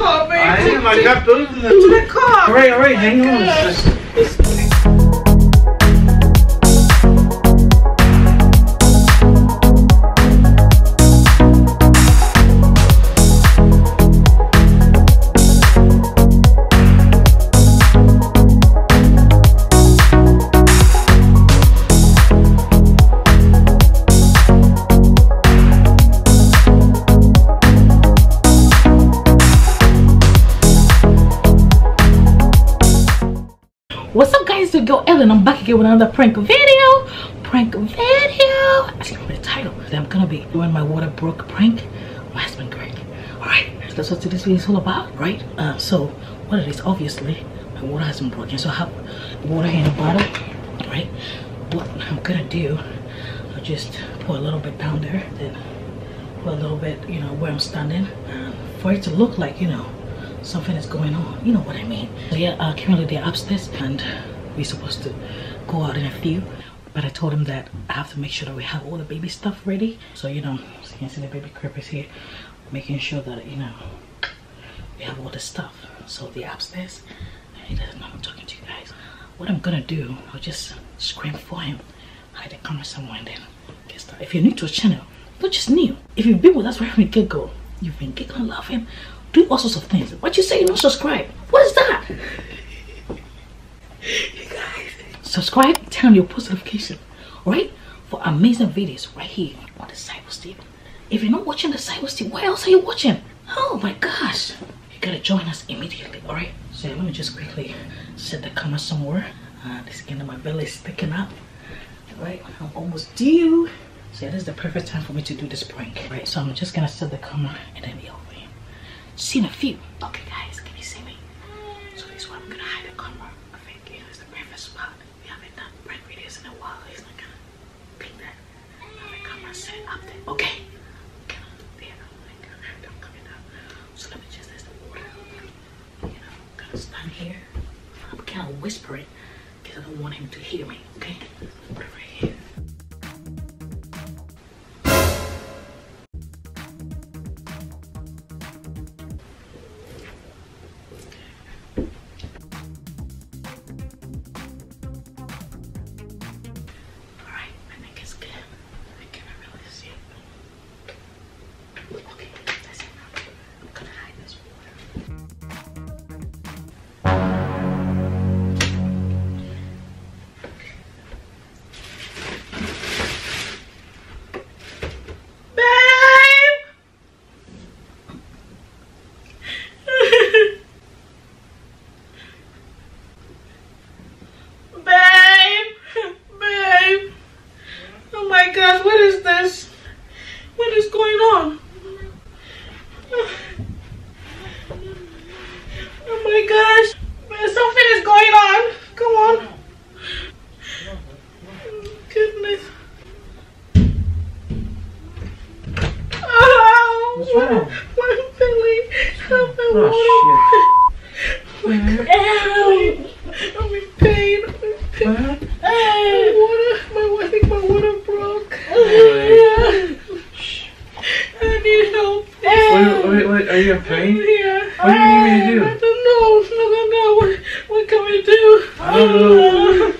car, babe. I am. I got those in the car. All right, all right. Hang on. Evelyn. I'm back again with another prank video. Prank video. The title, I'm gonna be doing my water broke prank. My husband Greg. Alright, so that's what this video is all about, right? Uh, so what it is, obviously, my water has been broken. So I have water in a bottle, right? What I'm gonna do, I'll just pour a little bit down there, then pour a little bit, you know, where I'm standing. And for it to look like, you know, something is going on. You know what I mean? So yeah, uh, currently they're upstairs and we're supposed to go out in a few. But I told him that I have to make sure that we have all the baby stuff ready. So, you know, so you can see the baby crib is here. Making sure that, you know, we have all the stuff. So they're upstairs. He doesn't know I'm talking to you guys. What I'm gonna do, I'll just scream for him. Hide the camera somewhere and then get started. If you're new to the channel, not just new. If you've been with us right from the get-go, you've been giggling, laughing, doing all sorts of things. What you say you don't subscribe? What is that? You guys, subscribe, turn on your post notification, alright? For amazing videos right here on the Seibels TV. If you're not watching the Seibels TV, why else are you watching? Oh my gosh. You gotta join us immediately, alright? So let me just quickly set the camera somewhere. Uh, this skin of my belly is sticking out. Right, I'm almost due. So yeah, this is the perfect time for me to do this prank. Right, so I'm just gonna set the camera and then be over here. Seen a few. Okay guys, can you see me? So this is where I'm gonna hide the camera. I think you know, it's the perfect spot. We haven't done prank videos in a while. He's not gonna pick that. I have the camera set up there. Okay. Kind of there. Like, I'm coming up. So let me just, there's the water. You know, I'm gonna stand here. I'm kind of whispering because I don't want him to hear me. Okay. You in pain? Yeah. What do you need me to do? I don't know. I don't know. What, what can we do? I don't know.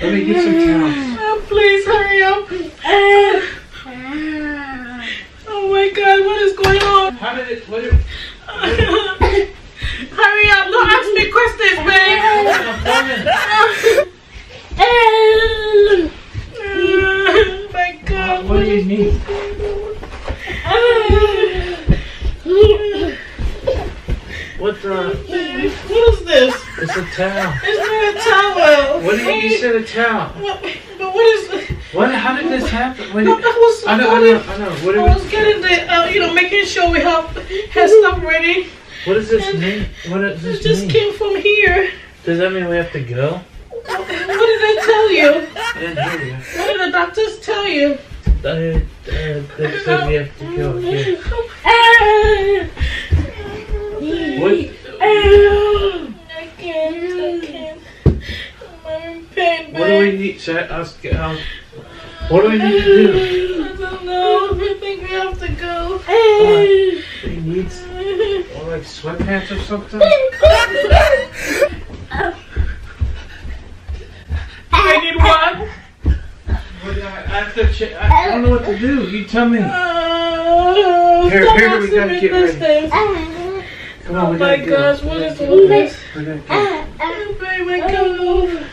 Let me get some ah. towels. Oh, ah, please hurry up. Ah. Oh my God, what is going on? How did it, what, hurry up. Don't ask me questions, babe. Towel. Is there a towel? What did you, you said a towel. What, but what is? What, how did this happen? What No, that was. I know, I know, I know. What, I was getting the, uh, you know, making sure we have had stuff ready. what does this mean? What does It this just mean? came from here. Does that mean we have to go? What did they tell you? I didn't hear you. What did the doctors tell you? Uh, uh, they said we have to go. Yeah. What? I can't. I can't. I'm What do we need? I ask? Um, what do we need to do? I don't know. I think we have to go. Hey. Uh, he needs. Or like sweatpants or something? I need one. What do I, I have to check. I, don't know what to do. You tell me. Uh, Here, here, we gotta get ready. Come on, Oh my go. gosh, We what get all this? We gotta go. Oh, baby, come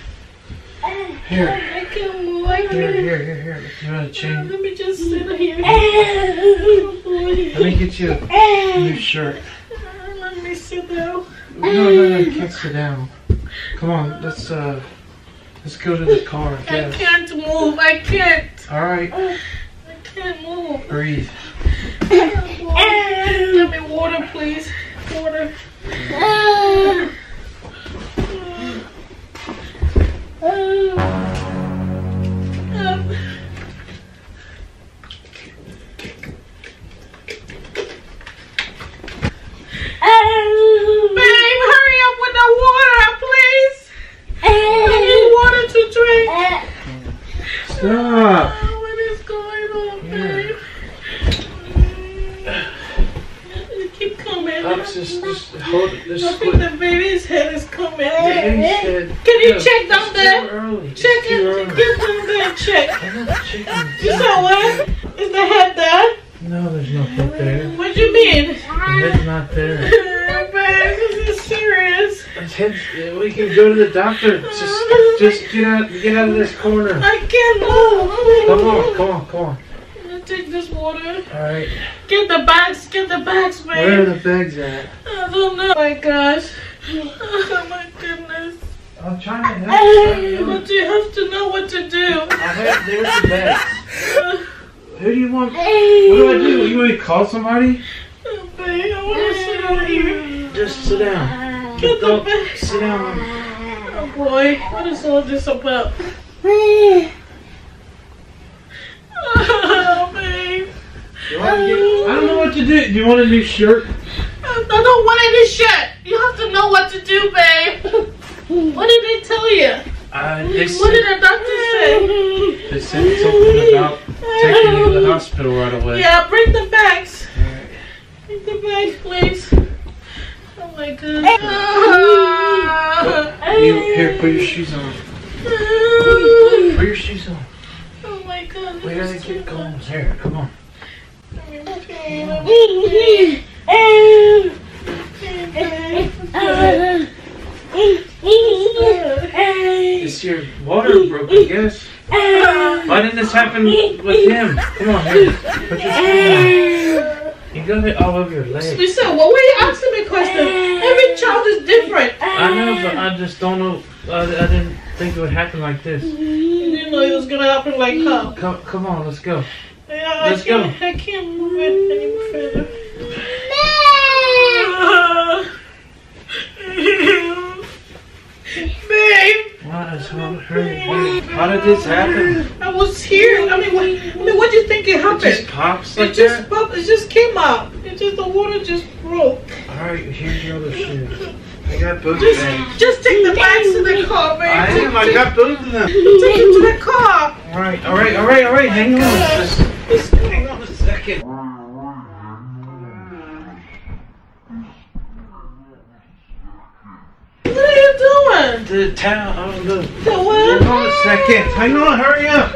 Here, on. Come on. here, here, here, here. You want to change? Let me just sit here. Let me get you a new shirt. Let me sit down. No, no, no, you can't sit down. Come on, let's uh, let's go to the car. I I can't move. I can't. All right, I can't move. breathe. Give me water, please. Water. Um, Babe, hurry up with the water, please. I need water to drink. Stop. Oh, what is going on, babe? You keep coming. Up, just, just hold it. I need water to drink. Stop. Oh, what is going on, babe? You keep coming. I'm Just think the baby's head is coming. Head. Can you No, check down Too early. Check it's too it. Get down there and check. I'm not checking. You saw what? Is the head there? No, there's no head there. What do you mean? The head's not there. Babe, this is serious. Head's, uh, we can go to the doctor. Just, just get out, get out of this corner. I can't move. Come on, come on, come on. Take this water. All right. Get the bags, get the bags, Where are the bags at? I don't know. Oh my gosh. Oh my goodness. I'm trying to help. you. But you have to know what to do. I have, there's the bags. Who do you want? What do I do? You want me to call somebody? Babe, I want to sit out here. Just sit down. Get the Don't bags. sit down. Oh boy, what is all this about? Oh, babe. You want to get- I don't know what to do. Do you want a new shirt? I don't want any shirt. You have to know what to do, babe. What did they tell you? Uh, they What did the doctor say? they said something about taking you to the hospital right away. Yeah, bring the bags. Alright. Bring the bags, please. Oh my god. You, here, put your shoes on. Put your shoes on. Oh my god. We this gotta is too get going. Here, come on. Is your water broke, I guess? Why didn't this happen with him? Come on, here. Put your on. You got it all over your leg. Listen, what were you asking me questions? Every child is different. I know, but I just don't know. I, I didn't think it would happen like this. You didn't know it was gonna happen like how? Come, come on, let's go. Yeah, I Let's go. can't, I can't move it any further. Babe, What is wrong? Hurry, hurry. How did this happen? I was here. I mean, what, I mean, what do you think it happened? It just pops It just, that? popped- it just came out. It just the water just broke. Alright, here's your other shoes. I got both Just, bags. just take the bags to the car, babe. I Take- am, I got both of them. Take it to the car. Alright, alright, alright, alright, hang on. Just, just hang on a second. What are you doing? The towel, oh. Uh, the Hang what? on a second. Hang on, hurry up.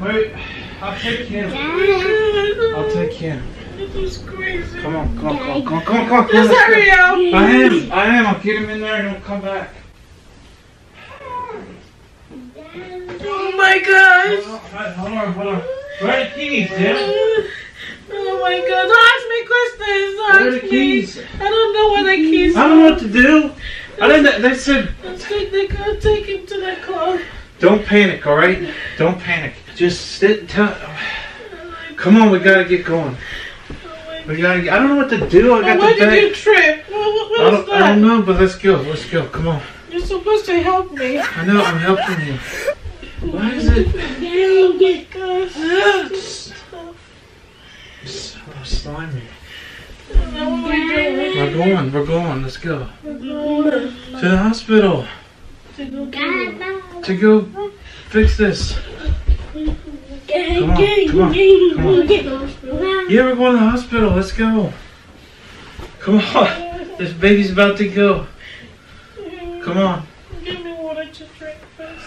Wait, I'll take him. I'll take him. This is crazy. Come on, come on, come on, come on, come on, come on. Just hurry up. I am, I am. I'll get him in there and he'll come back. Oh my gosh. Hold on, hold on, hold on. Where are the keys, Dad? Oh my god. Don't ask me questions. Don't Where are the ask me. keys? I don't know where the keys are. I don't know what to do. I didn't. They said, Let's take the car, take him to the car. don't panic, all right? Don't panic. Just sit. Tell. Come on, we gotta get going. We gotta. Get, I don't know what to do. I got Why the did you bag. trip? What, what, I don't, I don't know, but let's go. Let's go. Come on. You're supposed to help me. I know. I'm helping you. Why is it Oh my gosh. so slimy? We're going. We're going. Let's go to the hospital to go to go fix this. Come on. Come on. Come on. Yeah, we're going to the hospital. Let's go. Come on. This baby's about to go. Come on. Give me water to drink first.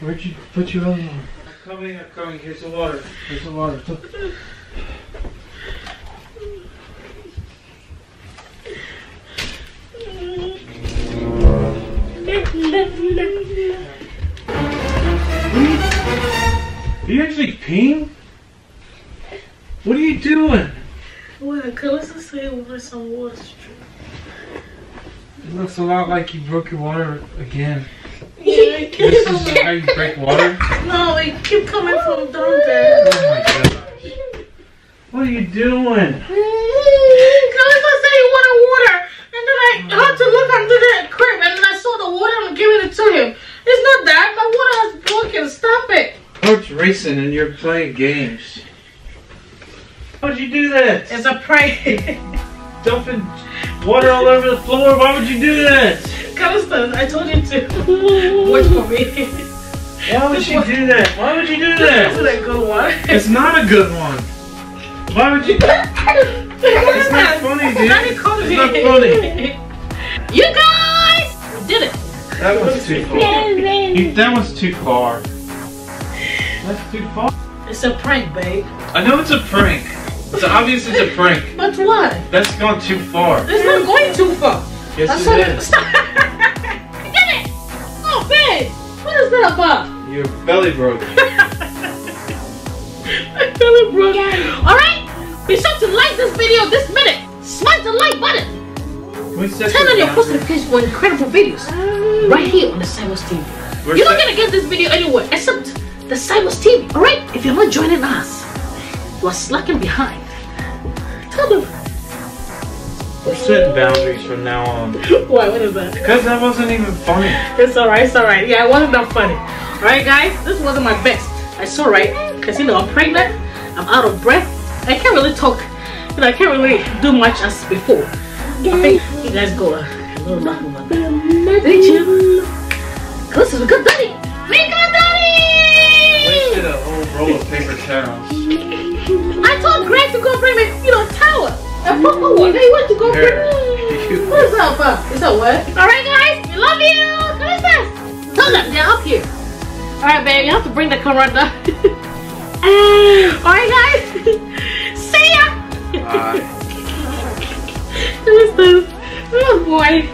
Where'd you put your other one? I'm coming, I'm coming. Here's the water. Here's the water. Are you actually peeing? What are you doing? Well, cause let's say over some water. It looks a lot like you broke your water again. Yeah, it This is how you break water? No, it keep coming from down there. Oh my gosh. What are you doing? I say you wanted water, and then I had to look under the crib, and then I saw the water. and I'm giving it to him. It's not that my water has broken. Stop it. Coach racing and you're playing games. Why'd you do that? It's a prank. Dumping water all over the floor. Why would you do that? Constance, I told you to wait for me. Why would you do that? Why would you do This is that? a good one. It's not a good one. Why would you? It's not funny, dude. It's not funny. You guys did it. That was too far. You- That was too far. That's too far. It's a prank, babe. I know it's a prank. It's obvious it's a prank. But what? That's gone too far. It's not going too far. Yes, That's it what is. Stop. Get it. Oh, babe. What is that about? Your belly broke. I feel it, bro. All right. Be sure to like this video this minute. Smash the like button. Can we set Turn on your post notifications for incredible videos right here on the Seibels TV. We're You're not gonna get this video anywhere except the Seibels TV. All right? If you're not joining us, you are slacking behind. Tell them. We're setting boundaries from now on. Why? What is that? Because that wasn't even funny. It's alright, it's alright. Yeah, it wasn't that funny. Alright, guys, this wasn't my best. It's alright, because you know, I'm pregnant, I'm out of breath, I can't really talk, you know, I can't really do much as before. I think you guys go a little laugh about that. Thank you. This is a good daddy. Me good daddy! Wasted a whole roll of paper towels. I told Greg to go bring me, you know, towel. A proper one. He went to go bring Here. You- What is that about? Is that what? All right, guys, we love you. What is this? Tell them they're up here. All right, babe, you have to bring the camera down. All right, guys. See ya. Bye. Who is this? Oh boy.